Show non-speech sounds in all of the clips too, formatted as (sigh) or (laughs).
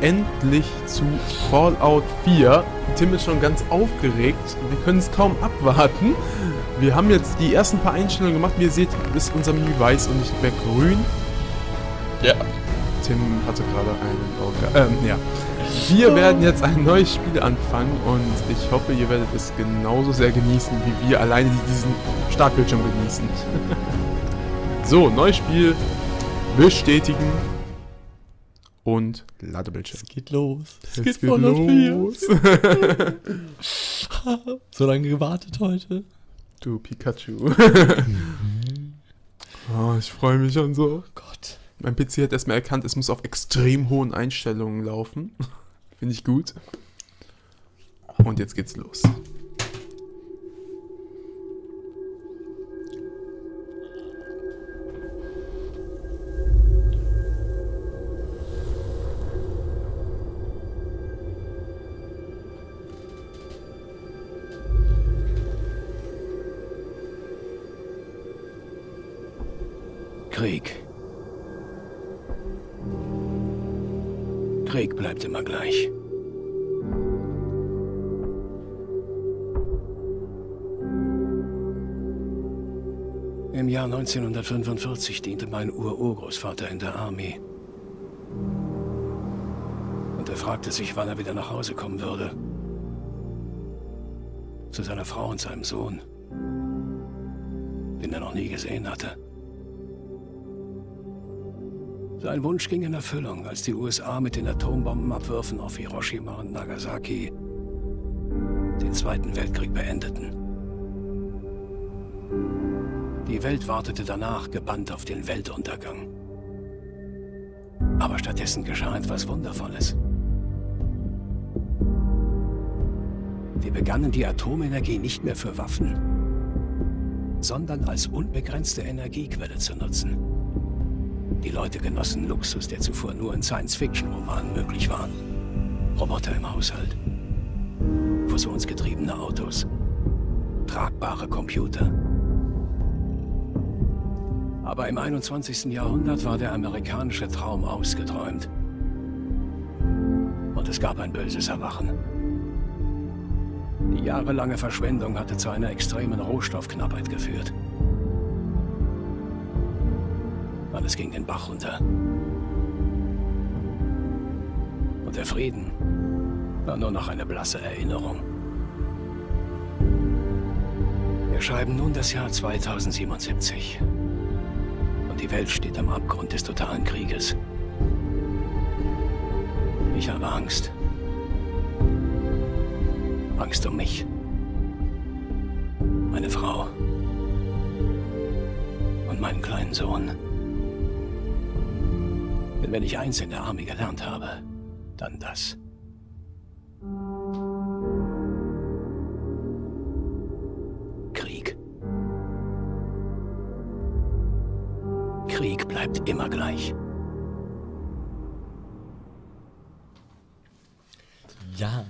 endlich zu Fallout 4. Tim ist schon ganz aufgeregt. Wir können es kaum abwarten. Wir haben jetzt die ersten paar Einstellungen gemacht. Wie ihr seht, ist unser Menü weiß und nicht mehr grün. Ja. Tim hatte gerade einen Orga ähm, ja. Wir werden jetzt ein neues Spiel anfangen und ich hoffe, ihr werdet es genauso sehr genießen, wie wir alleine diesen Startbildschirm genießen. (laughs) so, neues Spiel. Bestätigen. Und Ladebildschirm. Es geht los. Es geht, los. (laughs) so lange gewartet heute. Du Pikachu. oh, (laughs) ich freue mich schon so. Oh Gott. Mein PC hat erstmal erkannt, es muss auf extrem hohen Einstellungen laufen. Finde ich gut. Und jetzt geht's los. 1945 diente mein Ururgroßvater in der Armee. Und er fragte sich, wann er wieder nach Hause kommen würde. Zu seiner Frau und seinem Sohn, den er noch nie gesehen hatte. Sein Wunsch ging in Erfüllung, als die USA mit den Atombombenabwürfen auf Hiroshima und Nagasaki den Zweiten Weltkrieg beendeten. Die Welt wartete danach gebannt auf den Weltuntergang. Aber stattdessen geschah etwas Wundervolles. Wir begannen die Atomenergie nicht mehr für Waffen, sondern als unbegrenzte Energiequelle zu nutzen. Die Leute genossen Luxus, der zuvor nur in Science-Fiction-Romanen möglich war. Roboter im Haushalt, fusionsgetriebene Autos, tragbare Computer. Aber im 21. Jahrhundert war der amerikanische Traum ausgeträumt. Und es gab ein böses Erwachen. Die jahrelange Verschwendung hatte zu einer extremen Rohstoffknappheit geführt. Alles ging den Bach runter. Und der Frieden war nur noch eine blasse Erinnerung. Wir schreiben nun das Jahr 2077. Die Welt steht am Abgrund des totalen Krieges. Ich habe Angst. Angst um mich. Meine Frau. Und meinen kleinen Sohn. Denn wenn ich eins in der Armee gelernt habe, dann das. Bleibt immer gleich. Ja.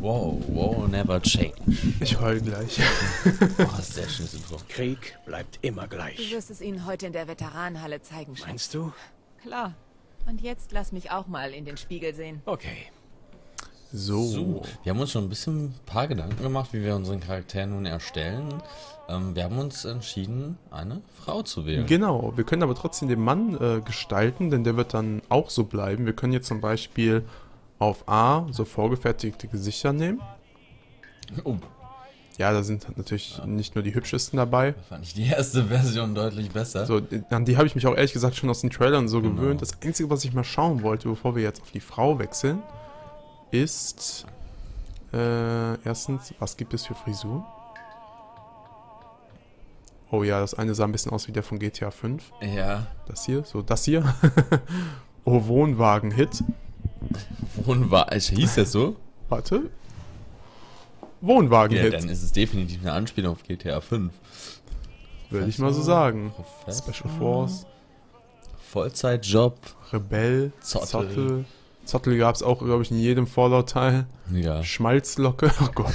Wow, wow, never change. Ich heul gleich. (laughs) Oh, sehr schönes Intro. Krieg bleibt immer Du gleich. wirst es ihnen heute in der Veteranenhalle zeigen, Chef. Meinst du? Klar. Und jetzt lass mich auch mal in den Spiegel sehen. Okay. So. So, wir haben uns schon ein bisschen ein paar Gedanken gemacht, wie wir unseren Charakter nun erstellen. Ähm, wir haben uns entschieden, eine Frau zu wählen. Genau, wir können aber trotzdem den Mann äh, gestalten, denn der wird dann auch so bleiben. Wir können jetzt zum Beispiel auf A so vorgefertigte Gesichter nehmen. Oh, Ja, da sind natürlich nicht nur die hübschesten dabei. fand ich die erste Version deutlich besser. So, an die habe ich mich auch ehrlich gesagt schon aus den Trailern so Genau. gewöhnt. Das Einzige, was ich mal schauen wollte, bevor wir jetzt auf die Frau wechseln, ist äh, erstens, was gibt es für Frisuren? Oh ja, das eine sah ein bisschen aus wie der von GTA 5. Ja, Das hier, so das hier. (laughs) oh, Wohnwagen-Hit. Wohnwagen, hieß das so? Warte. Ja, Wohnwagen-Hit, dann ist es definitiv eine Anspielung auf GTA 5. würde ich mal so sagen. Professor, Special Force, Vollzeitjob. Rebell, Zottel. Zottel. Zottel gab es auch, glaube ich, in jedem Fallout-Teil. Ja. Schmalzlocke, oh (laughs) Gott.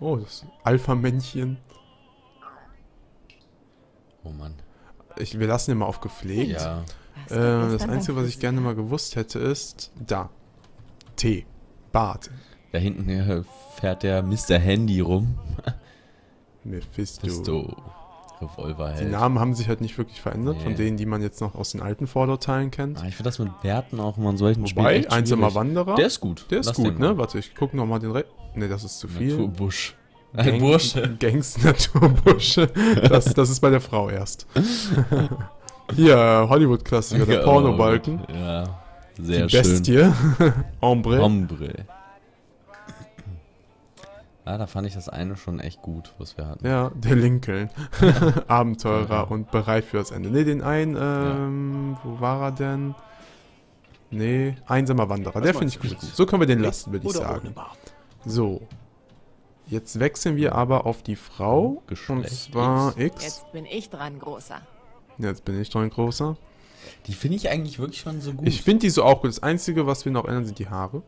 Oh, das Alpha-Männchen. Oh Mann. Ich, wir lassen ihn mal auf gepflegt. Ja. Äh, das Einzige, was ich gerne mal gewusst hätte, ist da. T. Bart. Da hinten äh, fährt der Mr. Handy rum. Mephisto. Bist du Die. Namen haben sich halt nicht wirklich verändert, von Nee. denen, die man jetzt noch aus den alten Fallout-Teilen kennt. Ah, ich finde das mit Werten auch immer in solchen Spielen Wobei, echt einsamer. Wanderer, Der ist gut. der ist Lass gut, ne? mal. Warte, ich gucke nochmal den Re Ne, das ist zu viel. Naturbusch. Ein Gang- Bursche. Gangs (laughs) Naturbursche. Das, das ist bei der Frau erst. (laughs) Hier, Hollywood-Klassiker, der (laughs) Pornobalken. Ja, sehr die schön. Bestie. Ombre. Hombre. Ja, da fand ich das eine schon echt gut, was wir hatten. Ja, der Lincoln. (laughs) Abenteurer und bereit für das Ende. Ne, den einen, ähm, wo war er denn? Nee, einsamer Wanderer. der finde ich gut. So können wir den lassen, würde ich sagen. So. Jetzt wechseln wir aber auf die Frau. Und Geschlecht zwar X. Jetzt bin ich dran, Großer. Jetzt bin ich dran, großer. Die finde ich eigentlich wirklich schon so gut. Ich finde die so auch gut. Das Einzige, was wir noch ändern, sind die Haare.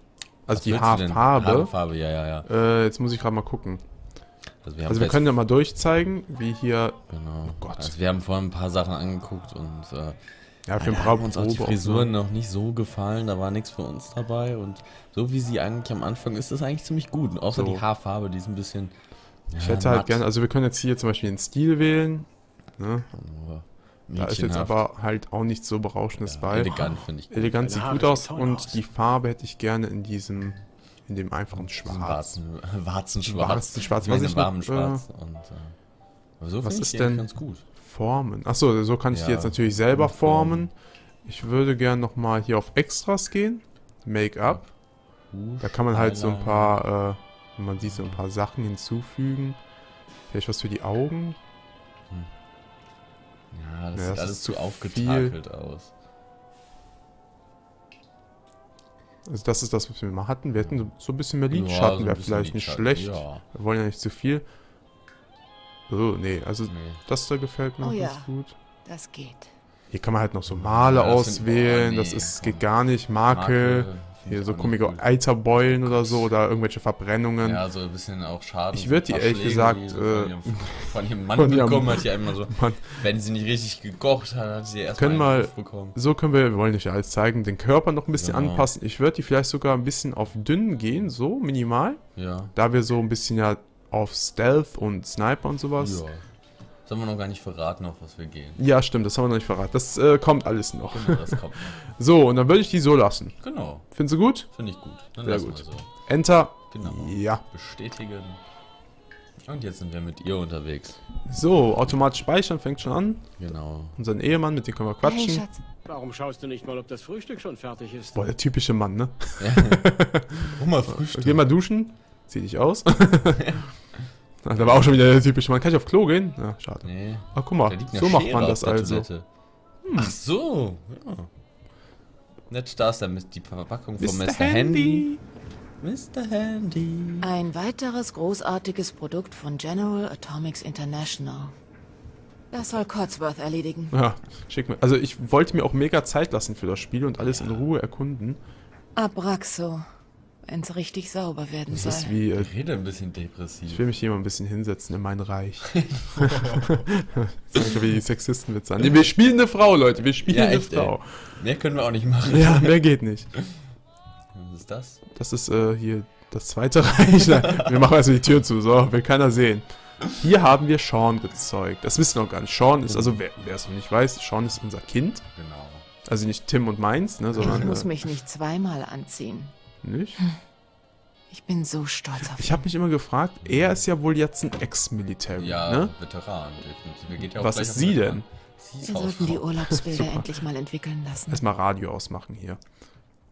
Also Was die? Haarfarbe. Haarfarbe, ja, ja, ja. Äh, jetzt muss ich gerade mal gucken. Also wir, Also wir können ja mal durchzeigen, wie hier... Genau. Gott. Also wir haben vorhin ein paar Sachen angeguckt und äh, Ja, für ein paar haben uns auch die Frisuren ne? noch nicht so gefallen, da war nichts für uns dabei und so wie sie eigentlich am Anfang ist, ist eigentlich ziemlich gut. Außer So. die Haarfarbe, die ist ein bisschen. Ich ja, hätte halt gerne... Also wir können jetzt hier zum Beispiel den Stil wählen. Ne? Da ist jetzt aber halt auch nichts so Berauschendes ja, bei. elegant, finde ich. Gut. Elegant sieht gut aus und aus. die Farbe hätte ich gerne in diesem, in dem einfachen Schwarz. Warzen, Warzenschwarz. Warzenschwarz, was ich noch, warmen äh, Schwarz. und, äh, so was ist die denn- ganz gut. Formen. Achso, so kann ich die Ja, jetzt natürlich selber formen. formen. Ich würde gerne nochmal hier auf Extras gehen. Make-up. Da kann man halt so ein paar, äh, wenn man sieht, so ein paar Sachen hinzufügen. Vielleicht was für die Augen. Ja, das Ja, sieht das alles ist zu aufgetakelt aus. Also das ist das, was wir mal hatten. Wir hätten so- ein bisschen mehr Ja, Lidschatten, so ein wäre vielleicht nicht schlecht. Ja. Wir wollen ja nicht zu viel. Oh, nee, also Nee. das da gefällt mir Oh ganz ja. gut. Das geht. Hier kann man halt noch so Male Ja, das sind- auswählen. oh, das nee, ist, komm. geht gar nicht. Makel. finde Hier so komische gut. Eiterbeulen oder so oder irgendwelche Verbrennungen. Ja, so ein bisschen auch Schaden. Ich würd die ehrlich gesagt, die äh, von, ihrem, von ihrem Mann von bekommen hat, die einmal so, Mann. wenn sie nicht richtig gekocht hat, hat sie erst Können mal bekommen. So können wir, wir wollen nicht alles zeigen, den Körper noch ein bisschen Genau. anpassen. Ich würde die vielleicht sogar ein bisschen auf dünn gehen, so minimal. Ja. Da wir so ein bisschen ja auf Stealth und Sniper und sowas. Ja. Das haben wir noch gar nicht verraten, auf was wir gehen. Ja, stimmt, das haben wir noch nicht verraten. Das äh, kommt alles noch. Genau, das kommt noch. (laughs) So, und dann würde ich die so lassen. Genau, Findest du gut? finde ich gut. Dann Sehr lassen gut. wir so. Enter. Genau. Ja. Bestätigen. Und jetzt sind wir mit ihr unterwegs. So, automatisch speichern fängt schon an. Genau. Unseren Ehemann, mit dem können wir Hey, quatschen. Schatz. Warum schaust du nicht mal, ob das Frühstück schon fertig ist? Boah, der typische Mann, ne? Hol (laughs) mal Frühstück. Geh mal duschen. Zieh dich aus. (laughs) Da war auch schon wieder der typische Mann. Kann ich auf Klo gehen? Ja, schade. Nee. Ah, guck mal. Da liegt eine So macht Schere man das also. Toilette. Ach so, ja. Nett, da ist der, die Verpackung von Mr. Mr. Handy. Mr. Handy. Ein weiteres großartiges Produkt von General Atomics International. Das soll Cotsworth erledigen. Ja, schick mir. Also ich wollte mir auch mega Zeit lassen für das Spiel und alles in Ruhe erkunden. Abraxo. Wenn's richtig sauber werden Das soll. ist wie, äh, Ich rede ein bisschen ich depressiv. will mich hier mal ein bisschen hinsetzen in mein Reich. (laughs) (laughs) Sag ich wie die Sexisten-Witze an. Nee, wir spielen eine Frau, Leute. Wir spielen Ja, eine echt, ey. Frau. Mehr können wir auch nicht machen. Ja, mehr geht nicht. Was ist das? Das ist äh, hier das zweite Reich. (laughs) wir machen also die Tür zu, so, will keiner sehen. Hier haben wir Sean gezeugt. Das wissen wir noch gar nicht. Sean ist, also wer, wer es noch nicht weiß, Sean ist unser Kind. Genau. Also nicht Tim und meins, ne, Ich sondern muss äh, mich nicht zweimal anziehen. Nicht. Ich bin so stolz auf Ich habe mich immer gefragt, er ist ja wohl jetzt ein Ex-Military, Ja, ne? Veteran, definitiv. Er geht ja auch Was ist sie Veteran. denn? Sie Wir sollten die. Urlaubsbilder (laughs) endlich mal entwickeln lassen. Erstmal Radio ausmachen hier.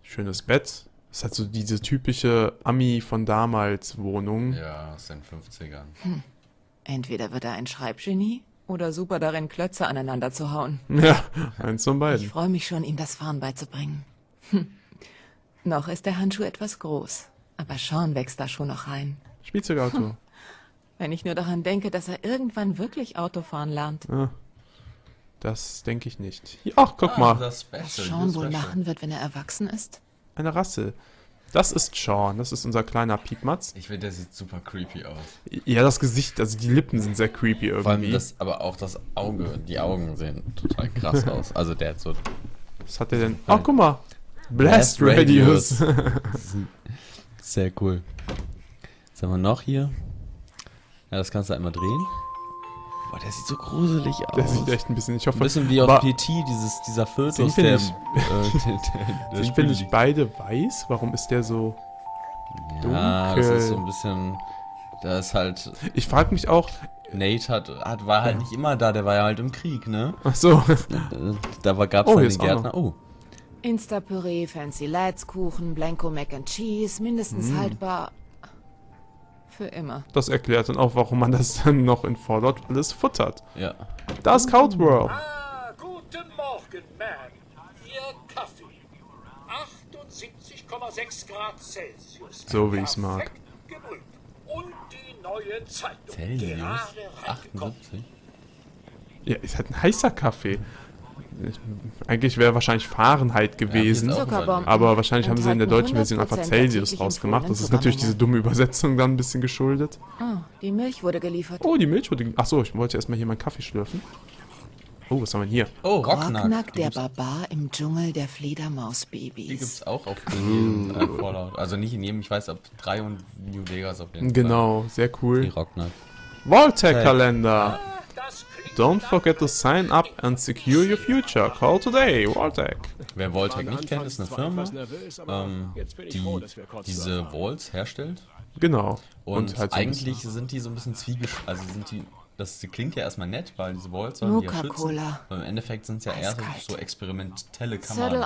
Schönes Bett. Das ist halt so diese typische Ami von damals Wohnung. Ja, aus den 50ern. Entweder wird er ein Schreibgenie oder super darin, Klötze aneinander zu hauen. Ja, eins von Ich beiden. freue mich schon, ihm das Fahren beizubringen. Hm. Noch ist der Handschuh etwas groß, aber Sean wächst da schon noch rein. Spielzeugauto. (laughs) Wenn ich nur daran denke, dass er irgendwann wirklich Autofahren lernt. Das denke ich nicht. Ach, guck Ah, mal. das Was Sean wohl machen wird, wenn er erwachsen ist? Eine Rasse. Das ist Sean. Das ist unser kleiner Piepmatz. Ich finde, der sieht super creepy aus. Ja, das Gesicht, also die Lippen sind sehr creepy Vor allem irgendwie. das, aber auch das Auge, die Augen sehen total krass (laughs) aus. Also der hat so Was hat der denn? Oh, guck mal. Blast, Radius. (laughs) Sehr cool. Was haben wir noch hier? Ja, das kannst du einmal drehen. Boah, der sieht so gruselig aus. Der sieht echt ein bisschen, ich hoffe, Ein bisschen wie aber PT, dieses, dieser Fötus, Sind wir der, nicht- äh, der, sind wir nicht beide weiß? Warum ist der so... Ja, das ist so dunkel? ein bisschen, da ist halt, Ich frage mich auch... Nate hat, hat, war halt nicht immer da, der war ja halt im Krieg, ne? Ach so. Äh, (laughs) Da war, gab's Oh, hier den Gärtner. Oh, Instapüree, Fancy Lads Kuchen, Blanco Mac and Cheese, mindestens Mm. haltbar. Für immer. Das erklärt dann auch, warum man das (laughs) dann noch in Fallout alles futtert. ja. Da ist Coldworld. Ah, guten Morgen, Ma'am. Ihr Kaffee. 78,6 Grad Celsius. So wie ich's mag. Gebrüht. Und die neue Zeitung. Celsius? Gerade reingekommen. 78? Ja, ist halt ein heißer Kaffee. Ich, eigentlich wäre wahrscheinlich Fahrenheit gewesen. Ja, aber wahrscheinlich haben sie in der deutschen Version einfach 100% Celsius rausgemacht. Das ist natürlich diese dumme Übersetzung dann ein bisschen geschuldet. Oh, die Milch wurde geliefert. Oh, die Milch wurde... Achso, ich wollte erstmal hier meinen Kaffee schlürfen. Oh, was haben wir denn hier? Oh, Rocknack. Rocknack, Die der gibt's- Barbar im Dschungel der Die Fledermausbabys. gibt's auch auf jedem äh, Fallout. Also nicht in jedem, ich weiß, ab 3 und New Vegas auf jeden Fall. Genau, sehr Die cool. Rocknack. Voltec-Kalender. Das klingt Don't forget to sign up and secure your future. Call today, Voltec. Wer Voltec nicht kennt, ist eine Firma, ähm, die diese Walls herstellt. Genau. Und, halt so ein eigentlich sind die so ein bisschen zwiegespalten. Also sind die, das klingt ja erstmal nett, weil diese Walls sollen die ja schützen. Aber im Endeffekt sind es ja eher so experimentelle.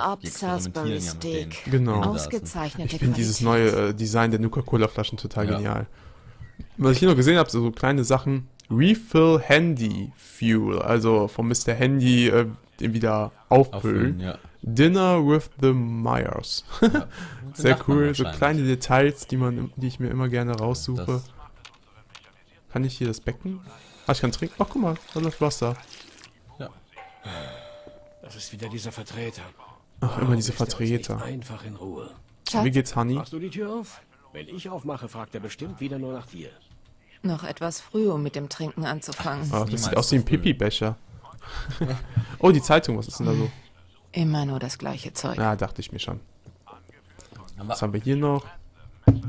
Up Die experimentieren ja Salisbury mit denen. Steak. Genau. Ausgezeichnete Ich finde dieses neue äh, Design der Nuka-Cola-Flaschen total Ja. genial. Was ich hier noch gesehen habe, so, so kleine Sachen. Refill Handy Fuel. Also vom Mr. Handy äh, den wieder auffüllen. Auffüllen, ja. Dinner with the Myers. (laughs) Sehr Sagt man cool. So kleine Details, die, man, die ich mir immer gerne raussuche. Das, Kann ich hier das Becken? Ah, ich kann trinken. Ach, guck mal, da läuft Wasser. ja. Das ist wieder dieser Vertreter. Ach, immer diese er Vertreter. Einfach in Ruhe. Wie geht's, Honey? Machst du die Tür auf? Wenn ich aufmache, fragt er bestimmt wieder nur nach dir. Noch etwas früh, um mit dem Trinken anzufangen. Ach, das sieht aus wie ein. Pipi-Becher. (laughs) oh, die Zeitung, was ist denn da so? Immer nur das gleiche Zeug. Ja, dachte ich mir schon. Was haben wir hier noch?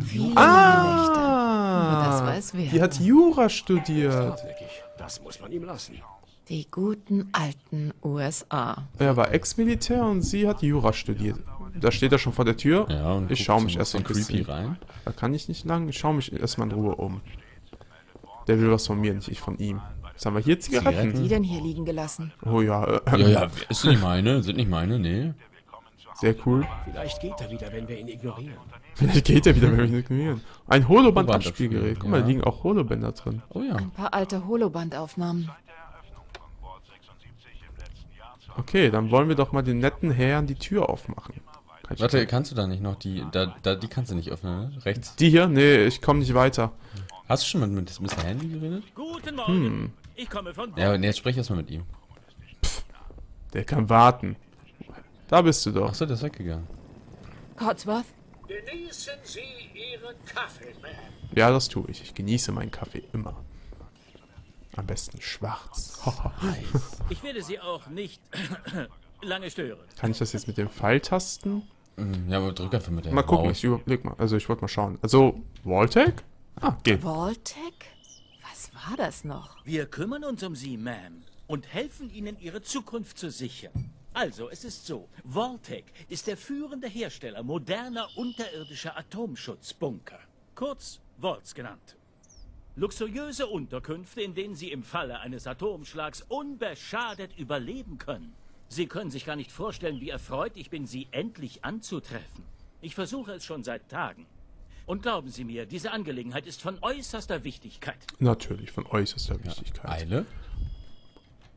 Viele Ah! Nächte. Das weiß wer. Die hat Jura studiert. Das muss man ihm lassen. Die guten alten USA. Er war Ex-Militär und sie hat Jura studiert. Da steht er schon vor der Tür. ja, und ich schaue mich erst bisschen creepy rein. Da kann ich nicht lang. Ich schaue mich erstmal in Ruhe um. Der will was von mir, nicht ich von ihm. Was haben wir hier? Zigaretten. Die denn hier liegen gelassen? Oh ja, äh, Ja, ja, ist nicht meine, sind nicht meine, nee. sehr cool. Vielleicht geht er wieder, wenn wir ihn ignorieren. Vielleicht geht er wieder, wenn wir ihn ignorieren. Ein Holoband-Abspielgerät. Holoband-Abspiel, Guck mal, ja. da liegen auch Holobänder drin. Oh ja. Ein paar alte Holobandaufnahmen. Okay, dann wollen wir doch mal den netten Herrn die Tür aufmachen. Kann Warte, kannst du da nicht noch die, da, da, die kannst du nicht öffnen, ne? Rechts. die hier? Nee, ich komme nicht weiter. Hast du schon mit, mit Mr. Handy geredet? Guten Morgen. Ich komme von Ja, nee, jetzt sprech erstmal mit ihm. Der kann warten. Da bist du doch. Achso, der ist weggegangen. Cotsworth? Genießen Sie Ihren Kaffee, Ma'am. Ja, das tue ich. Ich genieße meinen Kaffee immer. Am besten schwarz. (laughs) Ich werde Sie auch nicht (clears throat) lange stören. Kann ich das jetzt mit den Pfeiltasten? Mhm, Ja, aber drück einfach mit der Mal gucken, Maus. ich überleg mal. Also ich wollte mal schauen. Also, Voltec? Ah, geht. Voltec? Was war das noch? Wir kümmern uns um Sie, Ma'am, und helfen Ihnen, Ihre Zukunft zu sichern. Also, es ist so. Voltec ist der führende Hersteller moderner unterirdischer Atomschutzbunker. Kurz Volts genannt. Luxuriöse Unterkünfte, in denen Sie im Falle eines Atomschlags unbeschadet überleben können. Sie können sich gar nicht vorstellen, wie erfreut ich bin, Sie endlich anzutreffen. Ich versuche es schon seit Tagen. Und glauben Sie mir, diese Angelegenheit ist von äußerster Wichtigkeit. Natürlich, von äußerster Wichtigkeit. Eile?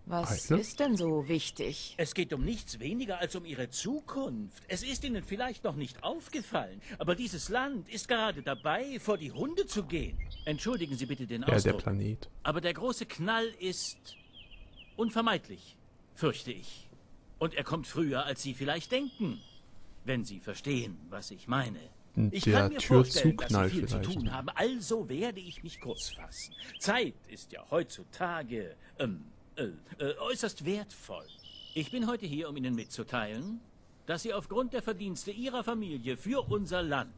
Was Eile? ist denn so wichtig? Es geht um nichts weniger als um Ihre Zukunft. Es ist Ihnen vielleicht noch nicht aufgefallen, aber dieses Land ist gerade dabei, vor die Hunde zu gehen. Entschuldigen Sie bitte den Ja, der Ausdruck. Planet. aber der große Knall ist unvermeidlich, fürchte ich. Und er kommt früher, als Sie vielleicht denken. Wenn Sie verstehen, was ich meine. Ich Der kann mir vorstellen, dass Türzuknall Sie viel vielleicht. zu tun haben, also werde ich mich kurz fassen. Zeit ist ja heutzutage ähm, äh, äh, äußerst wertvoll. Ich bin heute hier, um Ihnen mitzuteilen, dass Sie aufgrund der Verdienste Ihrer Familie für unser Land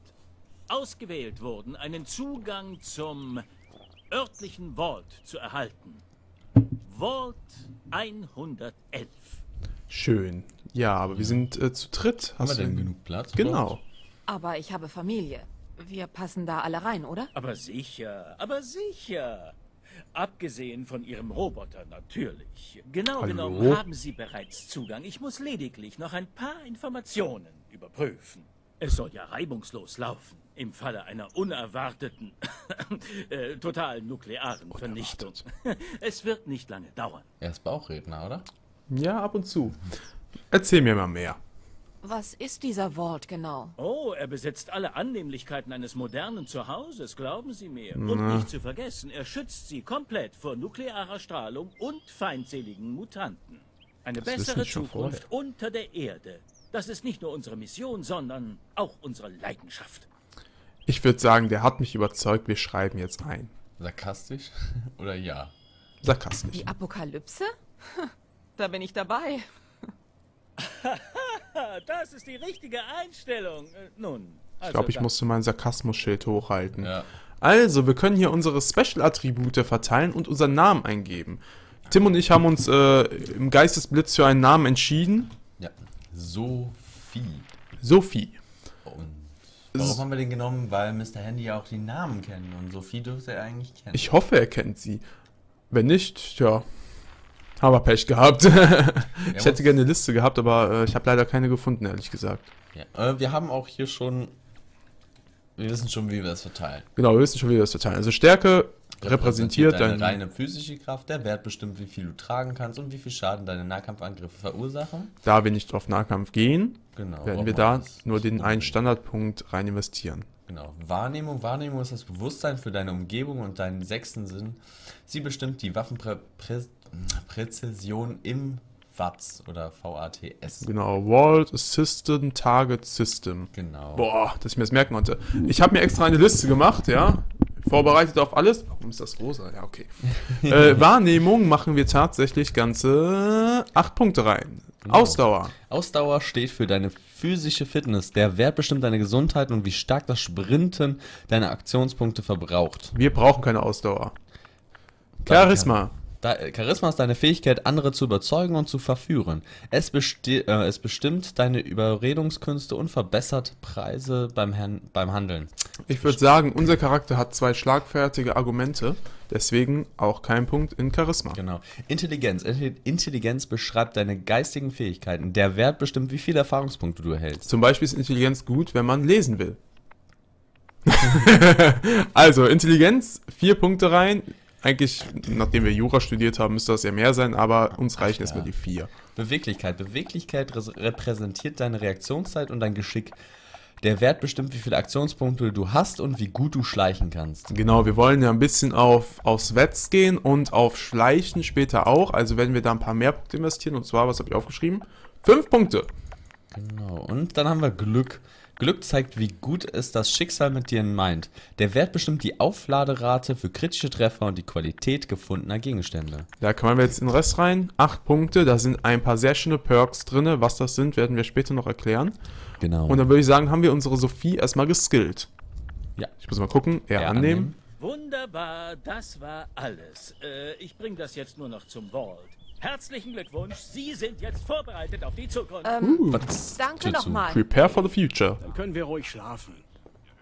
ausgewählt wurden, einen Zugang zum örtlichen Vault zu erhalten. Vault 111. Schön. Ja, aber wir sind äh, zu dritt. Haben wir Hast du denn genug Platz? Genau. Aber ich habe Familie. Wir passen da alle rein, oder? Aber sicher, aber sicher. Abgesehen von Ihrem Roboter natürlich. Genau Hallo? genommen haben Sie bereits Zugang. Ich muss lediglich noch ein paar Informationen überprüfen. Es soll ja reibungslos laufen. Im Falle einer unerwarteten, (laughs) äh, totalen nuklearen Vernichtung. (laughs) Es wird nicht lange dauern. Er ist Bauchredner, oder? Ja, ab und zu. Erzähl mir mal mehr. Was ist dieser Vault genau? Oh, er besitzt alle Annehmlichkeiten eines modernen Zuhauses, glauben Sie mir. Und nicht zu vergessen, er schützt Sie komplett vor nuklearer Strahlung und feindseligen Mutanten. Eine Das bessere Zukunft unter der Erde. Das ist nicht nur unsere Mission, sondern auch unsere Leidenschaft. Ich würde sagen, der hat mich überzeugt. Wir schreiben jetzt ein. Sarkastisch? (laughs) Oder ja? Sarkastisch. Die Apokalypse? (laughs) Da bin ich dabei. (laughs) (laughs) Das ist die richtige Einstellung. Äh, nun, also Ich glaube, ich musste mein Sarkasmus-Schild hochhalten. Ja. Also, wir können hier unsere Special-Attribute verteilen und unseren Namen eingeben. Tim und ich haben uns äh, im Geistesblitz für einen Namen entschieden. Ja. Sophie. Sophie. Und warum haben wir den genommen? Weil Mr. Handy ja auch die Namen kennt. Und Sophie dürfte er eigentlich kennen. Ich hoffe, er kennt sie. Wenn nicht, ja, haben wir Pech gehabt. (laughs) ich hätte gerne eine Liste gehabt, aber äh, ich habe leider keine gefunden, ehrlich gesagt. Ja. Äh, wir haben auch hier schon. Wir wissen schon, wie wir das verteilen. Genau, wir wissen schon, wie wir das verteilen. Also Stärke repräsentiert deine dein... reine physische Kraft. Der Wert bestimmt, wie viel du tragen kannst und wie viel Schaden deine Nahkampfangriffe verursachen. Da wir nicht auf Nahkampf gehen, Genau. werden wir da nur den einen. Standardpunkt rein investieren. Genau. Wahrnehmung. Wahrnehmung ist das Bewusstsein für deine Umgebung und deinen sechsten Sinn. Sie bestimmt die Waffenpräzision im WATS oder VATS. Genau, World Assistant Target System. Genau. Boah, dass ich mir das merken konnte. Ich habe mir extra eine Liste gemacht, ja. Vorbereitet auf alles. Warum ist das rosa? Ja, okay. (laughs) äh, Wahrnehmung machen wir tatsächlich ganze acht Punkte rein. Ausdauer. Ausdauer steht für deine physische Fitness. Der Wert bestimmt deine Gesundheit und wie stark das Sprinten deine Aktionspunkte verbraucht. Wir brauchen keine Ausdauer. Charisma. Äh, Charisma ist deine Fähigkeit, andere zu überzeugen und zu verführen. Es, besti äh, es bestimmt deine Überredungskünste und verbessert Preise beim, Han beim Handeln. Ich würde sagen, unser Charakter hat zwei schlagfertige Argumente. Deswegen auch kein Punkt in Charisma. Genau. Intelligenz. Intelli- Intelligenz beschreibt deine geistigen Fähigkeiten. Der Wert bestimmt, wie viele Erfahrungspunkte du erhältst. Zum Beispiel ist Intelligenz gut, wenn man lesen will. (laughs) also, Intelligenz, vier Punkte rein. Eigentlich, nachdem wir Jura studiert haben, müsste das ja mehr sein, aber uns reichen ja. erstmal die vier. Beweglichkeit. Beweglichkeit repräsentiert deine Reaktionszeit und dein Geschick. Der Wert bestimmt, wie viele Aktionspunkte du hast und wie gut du schleichen kannst. Genau, wir wollen ja ein bisschen auf, aufs Wetz gehen und auf Schleichen später auch. Also werden wir da ein paar mehr Punkte investieren. Und zwar, was habe ich aufgeschrieben? Fünf Punkte. Genau. Und dann haben wir Glück. Glück zeigt, wie gut es das Schicksal mit dir meint. Der Wert bestimmt die Aufladerate für kritische Treffer und die Qualität gefundener Gegenstände. Da können wir jetzt in den Rest rein. Acht Punkte, da sind ein paar sehr schöne Perks drin. Was das sind, werden wir später noch erklären. Genau. Und dann würde ich sagen, haben wir unsere Sophie erstmal geskillt. ja. Ich muss mal gucken. Er Ja, annehmen. Wunderbar, das war alles. Äh, ich bringe das jetzt nur noch zum Vault. Herzlichen Glückwunsch, Sie sind jetzt vorbereitet auf die Zukunft. Was? Danke Tür zu. nochmal. Prepare for the future. Dann können wir ruhig schlafen.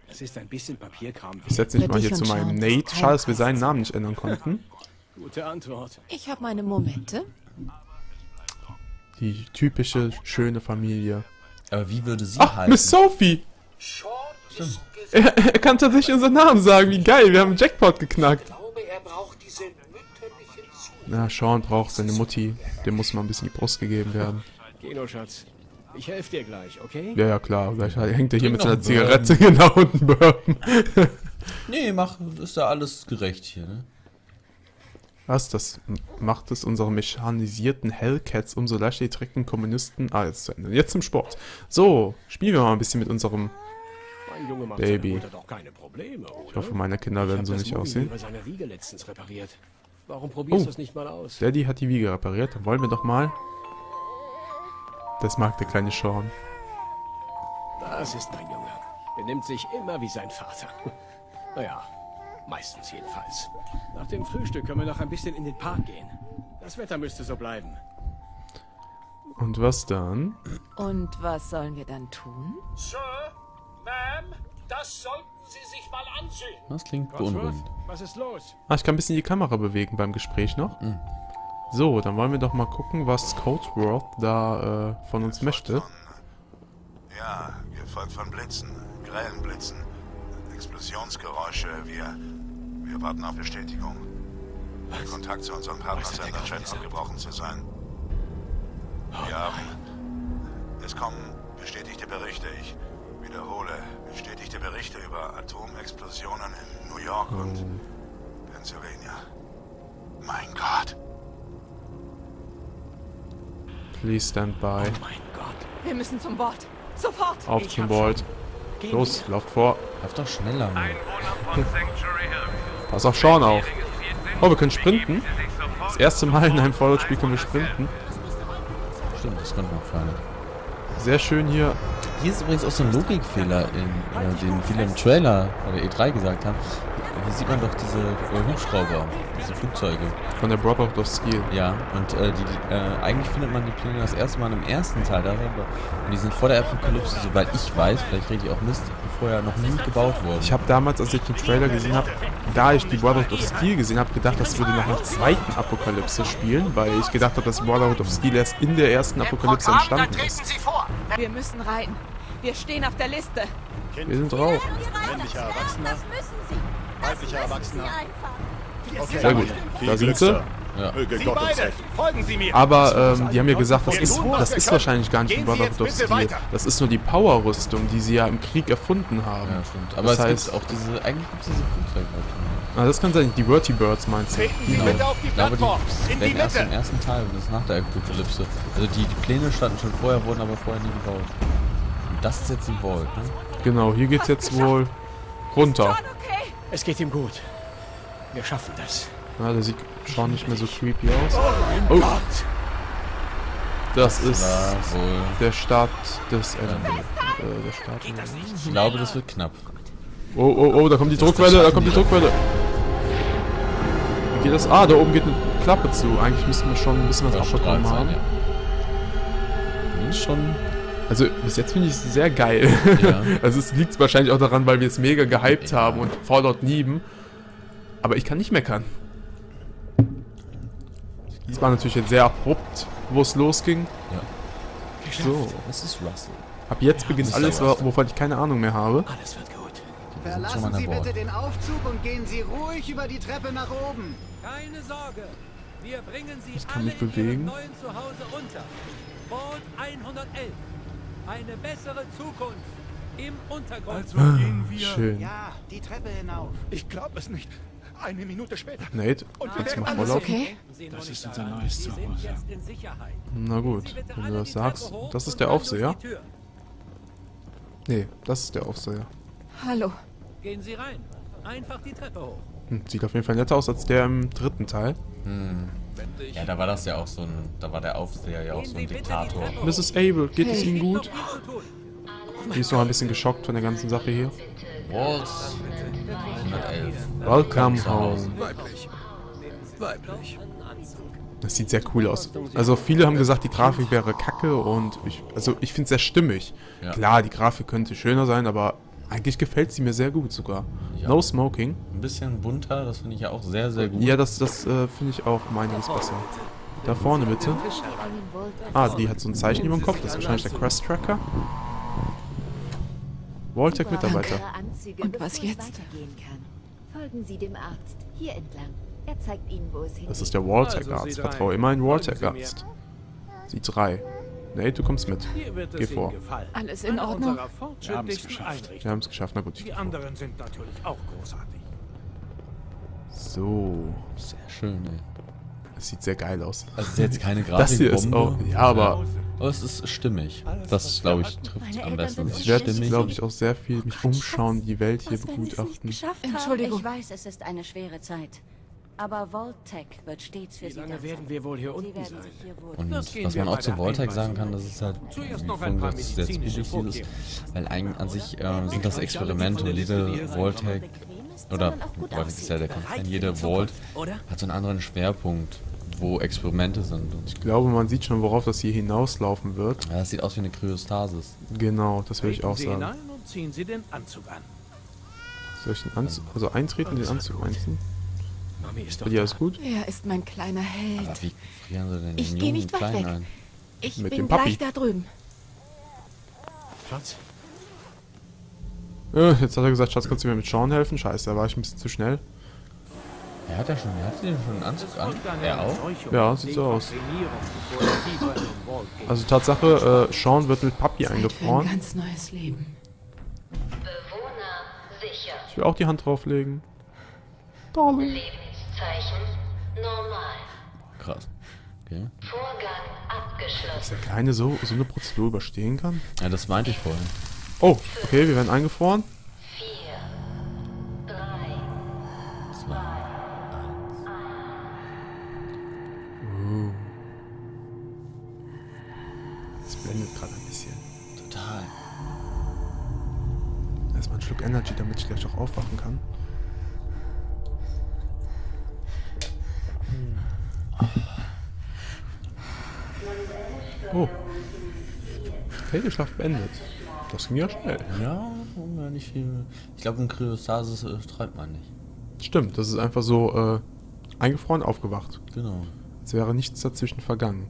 Es ist ein bisschen Papierkram. Ich setze mich Für mal hier zu meinem Nate. Schade, dass wir seinen. Namen nicht ändern konnten. (laughs) Gute Antwort. Ich habe meine Momente. Die typische, schöne Familie. Aber wie würde sie Ach, halten? Miss Sophie! Er, er kann tatsächlich unseren Namen sagen. Wie geil, wir haben einen Jackpot geknackt. Ich glaube, er braucht diese. Na, Sean braucht seine Mutti. Dem muss mal ein bisschen die Brust gegeben werden. Geno, Schatz. Ich helfe dir gleich, okay? Ja, ja, klar. Gleich hängt er hier mit seiner Zigarette genau und einen Bourbon. Nee, mach, ist ja alles gerecht hier, ne? Was? Das macht es unsere mechanisierten Hellcats umso leichter, die direkten Kommunisten. Ah, jetzt zu Ende. Jetzt zum Sport. So, spielen wir mal ein bisschen mit unserem. Mein Junge macht Baby. seiner Mutter doch keine Probleme, oder? Ich hoffe, meine Kinder werden so nicht aussehen. Warum probierst Oh. du es nicht mal aus? Daddy hat die Wiege repariert. Dann wollen wir doch mal. Das mag der kleine Sean. Das ist mein Junge. Benimmt sich immer wie sein Vater. (laughs) Naja, meistens jedenfalls. Nach dem Frühstück können wir noch ein bisschen in den Park gehen. Das Wetter müsste so bleiben. Und was dann? Und was sollen wir dann tun? Sir, Ma'am, das sollten Sie sich mal ansehen. Das klingt beunruhigend. was ist los? Ah, ich kann ein bisschen die Kamera bewegen beim Gespräch noch. So, dann wollen wir doch mal gucken, was Codeworth da äh, von uns möchte. Ja, gefolgt von Blitzen, grellen Blitzen, Explosionsgeräusche. Wir, wir warten auf Bestätigung. Der Kontakt zu unserem Partnersender scheint abgebrochen zu sein. Wir haben... Es kommen bestätigte Berichte. Ich wiederhole, bestätigte Berichte über Atomexplosionen in New York und Pennsylvania. Mein Gott. Please stand by. Mein Gott. Wir müssen zum Bord. Sofort! Auf zum Board. Los, lauft vor. Lauf doch schneller. Mann. Pass auf Sean auf. Oh, wir können sprinten. Das erste Mal in einem Fallout-Spiel können wir sprinten. Stimmt, das man vorher nicht. Sehr schön hier. Hier ist übrigens auch so ein Logikfehler, in, äh, den viele im Trailer bei der E3 gesagt haben. Hier sieht man doch diese äh, Hubschrauber, diese Flugzeuge. Von der Brotherhood of Steel. Ja, und äh, die, die, äh, eigentlich findet man die Pläne das erste Mal im ersten Teil darüber. Und die sind vor der Apokalypse, soweit ich weiß, vielleicht rede ich auch Mist, vorher noch nie gebaut worden. Ich habe damals, als ich den Trailer gesehen habe, da ich die Brotherhood of Steel gesehen habe, gedacht, das würde nach einer zweiten Apokalypse spielen, weil ich gedacht habe, dass Brotherhood of Steel erst in der ersten Apokalypse entstanden ist. Wir müssen rein. Wir stehen auf der Liste. Wir sind drauf. Männlicher Erwachsener. Weiblicher Erwachsener. einfach. Sehr gut. Da sind sie. ja. Folgen Sie mir. Aber ähm, die haben ja gesagt, das ist, das ist wahrscheinlich gar nicht die Brotherhood of Steel. Das ist nur die Power-Rüstung, die sie ja im Krieg erfunden haben. ja, stimmt. Aber Das es heißt- gibt auch diese, eigentlich gibt es diese Flugzeuge. Ah, das kann sein, die Vertibirds meinst du? Genau. bitte auf die Ich glaube, Plattform. die In die werden erst im ersten Teil und das ist nach der Apokalypse. Also die, die Pläne standen schon vorher, wurden aber vorher nie gebaut. Und das ist jetzt die Vault, ne? Genau, hier geht's jetzt wohl runter. Es geht ihm gut. Wir schaffen das. Ja, der sieht schon nicht mehr so creepy aus. Oh Oh. Gott. Das ist der Start des Ende. Äh, der Start. Ich glaube, das wird knapp. Oh, oh, oh, da kommt die Druckwelle, da kommt die Druckwelle. Wie geht das? Ah, da oben geht eine Klappe zu. Eigentlich müssten wir schon ein bisschen was abbekommen haben. ja. Schon. Also bis jetzt finde ich es sehr geil. Ja. (laughs) also es liegt wahrscheinlich auch daran, weil wir es mega gehypt haben und Fallout lieben. Aber ich kann nicht meckern. Es war natürlich jetzt sehr abrupt, wo es losging. Ja. So, Das ist Russell. ab jetzt beginnt alles, wovon ich keine Ahnung mehr habe. Alles wird gut. Verlassen Sie bitte den Aufzug und gehen Sie ruhig über die Treppe nach oben. Keine Sorge. Wir bringen Sie Ich kann alle mich in bewegen. Ihrem neuen Zuhause unter. Bord 111. Eine bessere Zukunft im Untergrund. Schön. Ja, die Treppe hinauf. Ich glaube es nicht. Eine Minute später. Nate, kannst du mal vorlaufen? okay? Das ist unser neues Zuhause. Na gut, wenn du das sagst. Das ist und der Aufseher. Nee, das ist der Aufseher. Hallo. Gehen Sie rein. Einfach die Treppe hoch. Hm, Sieht auf jeden Fall netter aus als der im dritten Teil. Ja, da war das ja auch so ein. Da war der Aufseher ja auch so ein Diktator. Mrs. Abel, geht es Ihnen gut? Die ist noch ein bisschen geschockt von der ganzen Sache hier. Waltz 111. Welcome home. Weiblich. Weiblich. Das sieht sehr cool aus. Also viele haben gesagt, die Grafik wäre kacke und ich, also ich finde es sehr stimmig. Ja. Klar, die Grafik könnte schöner sein, aber eigentlich gefällt sie mir sehr gut sogar. Ja. No Smoking. Ein bisschen bunter, das finde ich ja auch sehr, sehr gut. Ja, das, das äh, finde ich auch meines besser. Da vorne bitte. Ah, die hat so ein Zeichen über dem Kopf. Das ist wahrscheinlich der Quest Tracker. Vaultec-Mitarbeiter. Und was jetzt? Folgen Sie dem Arzt. Hier entlang. Er zeigt Ihnen, wo es. Das ist der Vaultec-Arzt. Vertraue immer einen Vaultec-Arzt. Sie drei. Nate, du kommst mit. Hier wird es Geh vor. gefallen. Alles in Ordnung? unserer fortschrittlichsten geschafft. Einrichtungen. Wir haben es geschafft. Na gut. ich Die anderen sind natürlich auch großartig. So. Sehr schön, ey. Das sieht sehr geil aus. Also es ist jetzt keine (laughs) Das hier ist auch. Ja, aber Aber es ist stimmig. Das, glaube ich, trifft am besten. ich werde, glaube ich, auch sehr viel mich umschauen, die Welt hier es begutachten. geschafft Entschuldigung. Haben? Ich weiß, es ist eine schwere Zeit. Aber Vault-Tech wird stets für Wie Sie lange da werden sein. wir wohl hier Sie unten sein? hier Und was man auch zu Voltec sagen kann, das ist halt, Zuerst noch ein paar sehr dieses, Vorkehrungen. weil eigentlich an sich äh, sind das Experimente jede Voltec, oder Voltec ist ja der Konzern, jede Vault hat so einen anderen Schwerpunkt, wo Experimente sind. Und Ich glaube, man sieht schon, worauf das hier hinauslaufen wird. ja, das sieht aus wie eine Kryostasis. Genau, das würde ich auch Sie sagen. Sie. Soll ich den Anzug, also eintreten, den Anzug einziehen? Mami ist doch da. alles gut? Er ist mein kleiner Held. Aber wie frieren sie denn Ich den geh jungen nicht weit Kleinen weg. ein? Ich Mit bin dem Papi. gleich da drüben. Schatz, Äh, jetzt hat er gesagt, Schatz, kannst du mir mit Sean helfen? Scheiße, da war ich ein bisschen zu schnell. Er hat ja schon, er hat den schon einen Anzug an. Er auch? Ja, sieht so aus. Also Tatsache, äh, Sean wird mit Papi Zeit für ein eingefroren. ganz neues Leben. Ich will auch die Hand drauflegen. Darling. Lebenszeichen normal. Krass. Okay. Vorgang abgeschlossen. Dass der Kleine so, so eine Prozedur überstehen kann? Ja, das meinte ich vorhin. Oh, okay, wir werden eingefroren. Vier, drei, Uh. Es blendet gerade ein bisschen. Total. Erstmal einen Schluck Energy, damit ich gleich auch aufwachen kann. Oh. Kälteschlaf beendet. Das ging ja schnell. Ja, ja, nicht viel. Ich glaube, in Kryostasis äh, träumt man nicht. Stimmt, das ist einfach so äh, eingefroren, aufgewacht. Genau. Als wäre nichts dazwischen vergangen.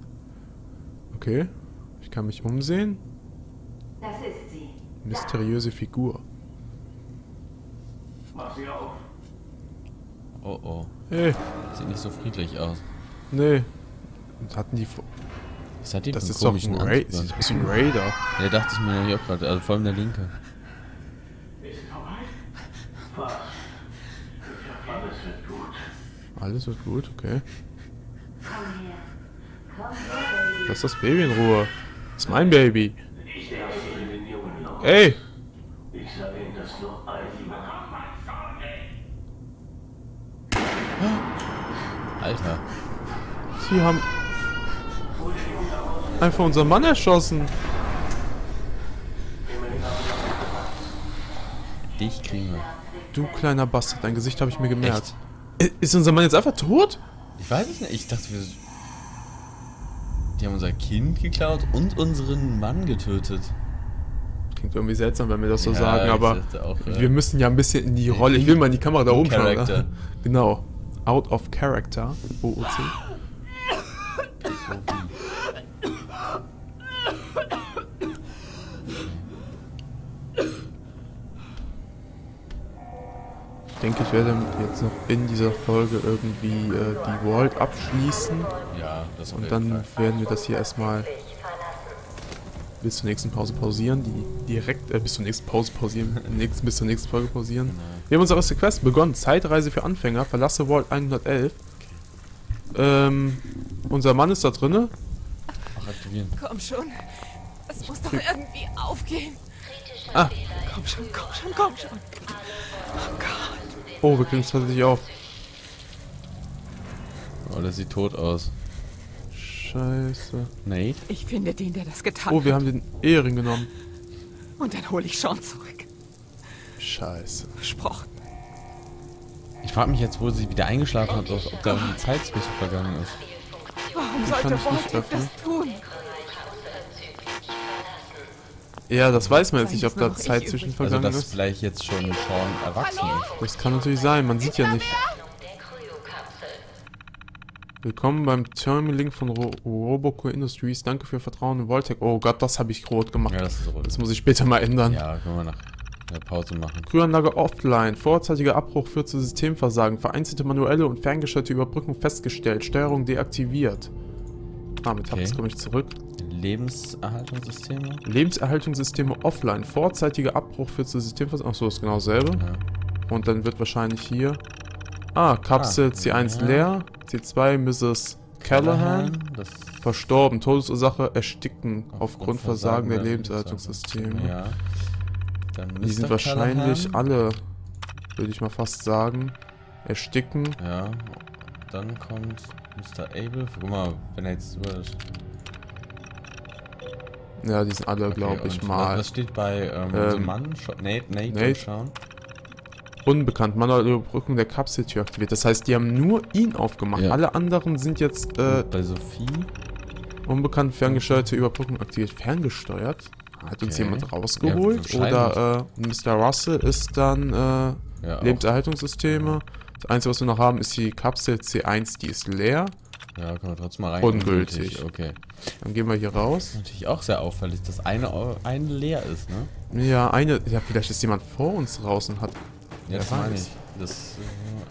Okay, ich kann mich umsehen. Das ist sie. Mysteriöse Figur. Oh oh. Hey, Sieht nicht so friedlich aus. Nee. Hatten die... vor- Was hat die Das ist doch ein komischen Ra Anzug aus wie ein Raider. Ja, dachte ich mir nämlich auch gerade. Also vor allem der linke. Alles wird gut, okay. Lass das Baby in Ruhe. Das ist mein Baby. Ey! Alter. Sie haben einfach unseren Mann erschossen. Dich kriegen wir. Du kleiner Bastard, dein Gesicht habe ich mir gemerkt. I- Ist unser Mann jetzt einfach tot? Ich weiß es nicht. Ich dachte, wir. Die haben unser Kind geklaut und unseren Mann getötet. Klingt irgendwie seltsam, wenn wir das so Ja, sagen, aber auch, äh, wir müssen ja ein bisschen in die Rolle. Ich will mal in die Kamera da oben schauen. Ne? Genau. Out of Character. OOC. Ich denke, ich werde jetzt noch in dieser Folge irgendwie äh, die World abschließen. Ja, das Und dann Fall. werden wir das hier erstmal bis zur nächsten Pause pausieren, die direkt, äh, bis zur nächsten Pause pausieren, (laughs) nächsten, bis zur nächsten Folge pausieren. Genau. Wir haben unsere erste Quest begonnen, Zeitreise für Anfänger, verlasse Vault 111. Ähm, unser Mann ist da drinne. Ach, aktivieren. Komm schon. Es muss doch irgendwie aufgehen. Ah. Komm schon, komm schon, komm schon. Oh wir kriegen es tatsächlich auf. Oh, der sieht tot aus. Scheiße. Nate? Ich finde den, der das getan Oh, wir hat. haben den Ehering genommen. Und dann hole ich Sean zurück. Scheiße. Versprochen. Ich frage mich jetzt, wo sie wieder eingeschlafen hat, ob, ob da die Zeit zwischen vergangen ist. Warum kann sollte ich nicht Voltec öffnen. das tun? Ja, das weiß man jetzt nicht, ob da Zeit ich zwischen übrig. Also, vergangen dass ist. vielleicht jetzt schon Sean erwachsen ist. Das kann natürlich sein, man sieht ja nicht. Willkommen beim Terminal-Link von Ro Roboco Industries. Danke für Ihr Vertrauen in Voltec. Oh Gott, das habe ich rot gemacht. Ja, das ist rot. Das muss ich später mal ändern. Ja, können wir nach der Pause machen. Frühanlage offline. Vorzeitiger Abbruch führt zu Systemversagen. Vereinzelte manuelle und ferngesteuerte Überbrückung festgestellt. Steuerung deaktiviert. Mit Tabs Okay. komme ich zurück. Lebenserhaltungssysteme? Lebenserhaltungssysteme offline. Vorzeitiger Abbruch führt zu Systemversagen. Achso, ist genau dasselbe. Ja. Und dann wird wahrscheinlich hier... Ah, Kapsel Ah, C1 ja. leer. C2 Mrs. Callahan. Verstorben. Todesursache Ersticken aufgrund Aufgrund Versagen der Lebenserhaltungssysteme. Ja. Die sind wahrscheinlich Callahan. alle, würde ich mal fast sagen, ersticken. Ja. dann kommt Mr. Abel. Guck mal, wenn er jetzt über... Ja, die sind alle, Okay, glaube ich, mal. Was steht bei ähm, Ähm, unserem Mann? Scha- Nate, Nate, Nate. Schauen. Unbekannt. Manuelle Überbrückung der Kapseltür aktiviert. Das heißt, die haben nur ihn aufgemacht. Ja. Alle anderen sind jetzt äh, Bei Sophie. unbekannt ferngesteuerte Überbrückung aktiviert. Ferngesteuert? Hat uns Okay. jemand rausgeholt? Ja, Oder äh, Mr. Russell ist dann äh, Ja, auch. Das Einzige, was wir noch haben, ist die Kapsel C1, die ist leer. Ja, können wir trotzdem mal rein. Ungültig. Okay. Dann gehen wir hier raus. Natürlich auch sehr auffällig, dass eine, eine leer ist, ne? Ja, eine. Ja, vielleicht ist jemand vor uns raus und hat. Ja, das meine ich. Das ist